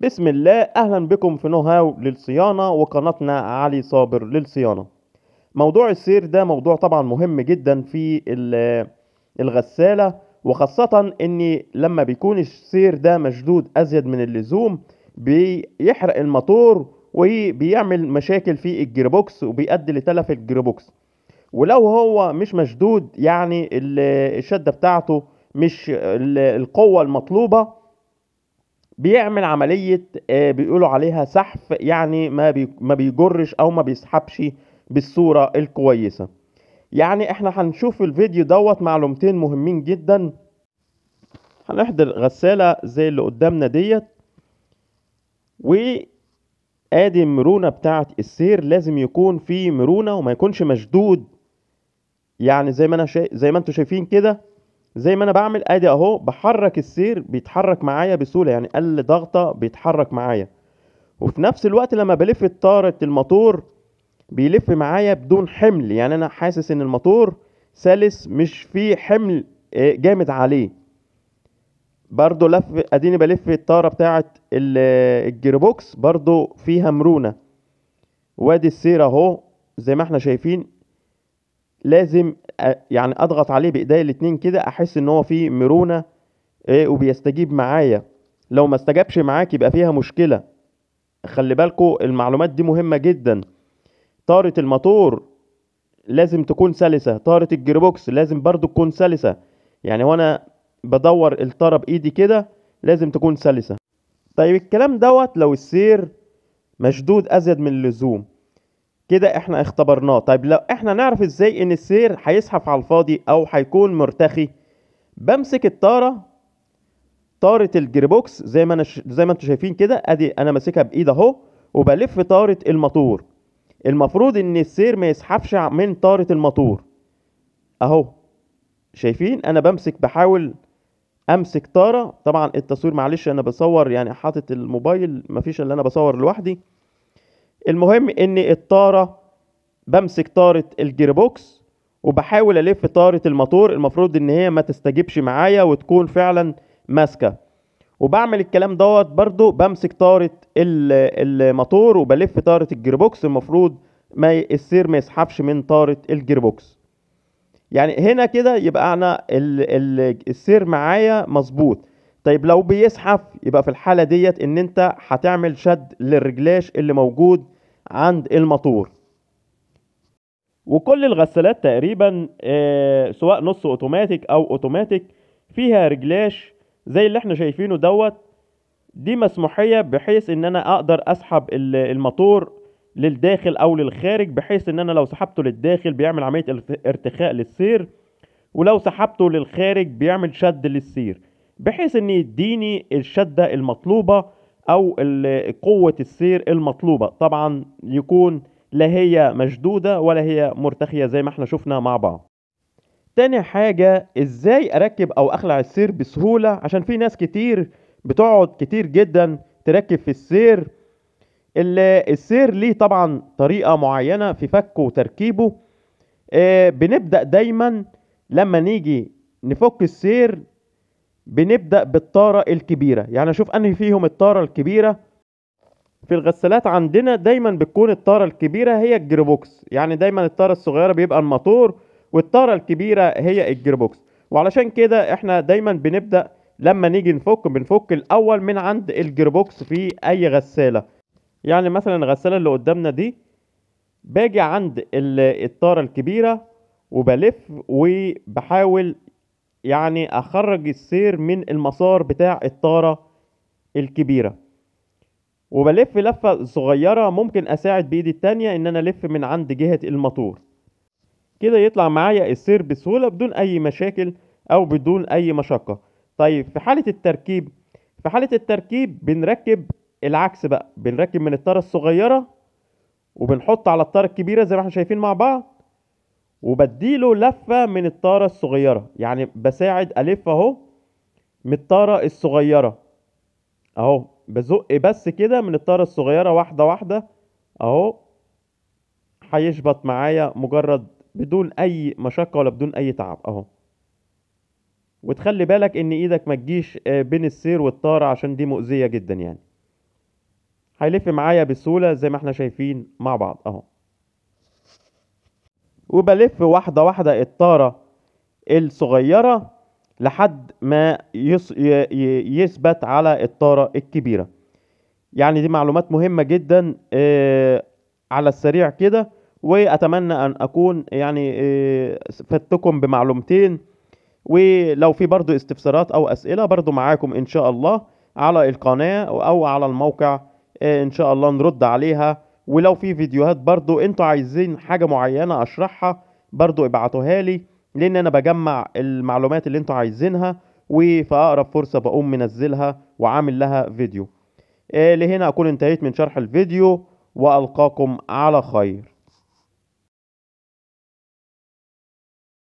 بسم الله أهلا بكم في Know How للصيانة وقناتنا علي صابر للصيانة. موضوع السير ده موضوع طبعا مهم جدا في ال- الغسالة وخاصة ان لما بيكون السير ده مشدود أزيد من اللزوم بيحرق الموتور وبيعمل مشاكل في ال gearbox وبيؤدي لتلف ال gearbox. ولو هو مش مشدود يعني ال- الشدة بتاعته مش ال- القوة المطلوبة بيعمل عملية آه، بيقولوا عليها سحف يعني ما بي ما بيجرش أو ما بيسحبش بالصورة الكويسة. يعني إحنا هنشوف في الفيديو دوت معلومتين مهمين جدا. هنحضر غسالة زي اللي قدامنا ديت. وآدي المرونة بتاعت السير لازم يكون في مرونة وما يكونش مشدود. يعني زي ما أنا شا... زي ما أنتوا شايفين كده زي ما أنا بعمل أدي أهو بحرك السير بيتحرك معايا بسهولة يعني أقل ضغطة بيتحرك معايا. وفي نفس الوقت لما بلف طارة الموتور بيلف معايا بدون حمل يعني أنا حاسس إن الموتور سلس مش فيه حمل آه، جامد عليه. برضو لف أديني بلف الطارة بتاعت ال- gearbox برضو فيها مرونة. وأدي السير أهو زي ما إحنا شايفين لازم يعني أضغط عليه بإيديا الاتنين كده أحس إن هو فيه مرونة إيه وبيستجيب معايا. لو ما استجابش معاك يبقى فيها مشكلة. خلي بالكوا المعلومات دي مهمة جدا. طارة الموتور لازم تكون سلسة. طارة الجيربوكس لازم برضو تكون سلسة. يعني وأنا بدور الطارة بإيدي كده لازم تكون سلسة. طيب الكلام دوت لو السير مشدود أزيد من اللزوم. كده إحنا اختبرناه. طيب لو إحنا نعرف إزاي إن السير هيزحف على الفاضي أو هيكون مرتخي بمسك الطارة طارة ال gearbox زي ما أنا ش... زي ما أنتم شايفين كده أدي أنا ماسكها بإيد أهو وبلف طارة الموتور. المفروض إن السير ما يسحبش من طارة الموتور. أهو. شايفين؟ أنا بمسك بحاول أمسك طارة. طبعا التصوير معلش أنا بصور يعني حاطط الموبايل مفيش إلا أنا بصور لوحدي. المهم ان الطارة بمسك طارة ال gearbox وبحاول ألف طارة الموتور المفروض إن هي ما تستجيبش معايا وتكون فعلا ماسكة. وبعمل الكلام دوت برضو بمسك طارة ال- الموتور وبلف طارة ال gearbox المفروض ما السير ما يسحبش من طارة ال gearbox. يعني هنا كده يبقى أنا ال ال السير معايا مظبوط. طيب لو بيسحب يبقى في الحالة ديت إن أنت هتعمل شد للرجلاش اللي موجود عند الموتور. وكل الغسالات تقريبا آه، سواء نص أوتوماتيك أو أوتوماتيك فيها رجلاش زي اللي إحنا شايفينه دوت. دي مسموحية بحيث إن أنا أقدر أسحب ال- الموتور للداخل أو للخارج بحيث إن أنا لو سحبته للداخل بيعمل عملية ارت- ارتخاء للسير ولو سحبته للخارج بيعمل شد للسير. بحيث ان يديني الشدة المطلوبة أو قوة السير المطلوبة. طبعا يكون لا هي مشدودة ولا هي مرتخية زي ما إحنا شفنا مع بعض. تاني حاجة إزاي أركب أو أخلع السير بسهولة؟ عشان في ناس كتير بتقعد كتير جدا تركب في السير. ال- السير ليه طبعا طريقة معينة في فكه وتركيبه. آه، بنبدأ دايما لما نيجي نفك السير بنبدأ بالطارة الكبيرة. يعني أشوف أنهي فيهم الطارة الكبيرة. في الغسالات عندنا دايما بتكون الطارة الكبيرة هي ال gearbox. يعني دايما الطارة الصغيرة بيبقى الموتور والطارة الكبيرة هي ال gearbox. وعلشان كده إحنا دايما بنبدأ لما نيجي نفك بنفك الأول من عند ال gearbox في أي غسالة. يعني مثلا الغسالة اللي قدامنا دي باجي عند ال- الطارة الكبيرة وبلف وبحاول يعني أخرج السير من المسار بتاع الطارة الكبيرة. وبلف لفة صغيرة ممكن أساعد بإيدي التانية إن أنا ألف من عند جهة الموتور. كده يطلع معايا السير بسهولة بدون أي مشاكل أو بدون أي مشقة. طيب في حالة التركيب في حالة التركيب بنركب العكس بقى. بنركب من الطارة الصغيرة وبنحط على الطارة الكبيرة زي ما إحنا شايفين مع بعض. وبديله لفة من الطارة الصغيرة. يعني بساعد ألف أهو من الطارة الصغيرة. أهو بزق بس كده من الطارة الصغيرة واحدة واحدة. أهو هيشبط معايا مجرد بدون أي مشقة ولا بدون أي تعب. أهو. وتخلي بالك إن إيدك ما تجيش آه، بين السير والطارة عشان دي مؤذية جدا يعني. هيلف معايا بسهولة زي ما إحنا شايفين مع بعض. أهو. وبلف واحدة واحدة الطارة الصغيرة لحد ما. يثبت على الطارة الكبيرة يعني دي معلومات مهمة جدا على السريع كده وأتمنى أن أكون يعني فدتكم بمعلومتين ولو في برضو استفسارات أو أسئلة برضو معاكم إن شاء الله على القناة أو على الموقع إن شاء الله نرد عليها ولو في فيديوهات برضو أنتوا عايزين حاجة معينة أشرحها برضو ابعتوها لي لأن أنا بجمع المعلومات اللي أنتوا عايزينها وفي أقرب فرصة بقوم منزلها وعامل لها فيديو. آه لهنا أكون انتهيت من شرح الفيديو وألقاكم على خير.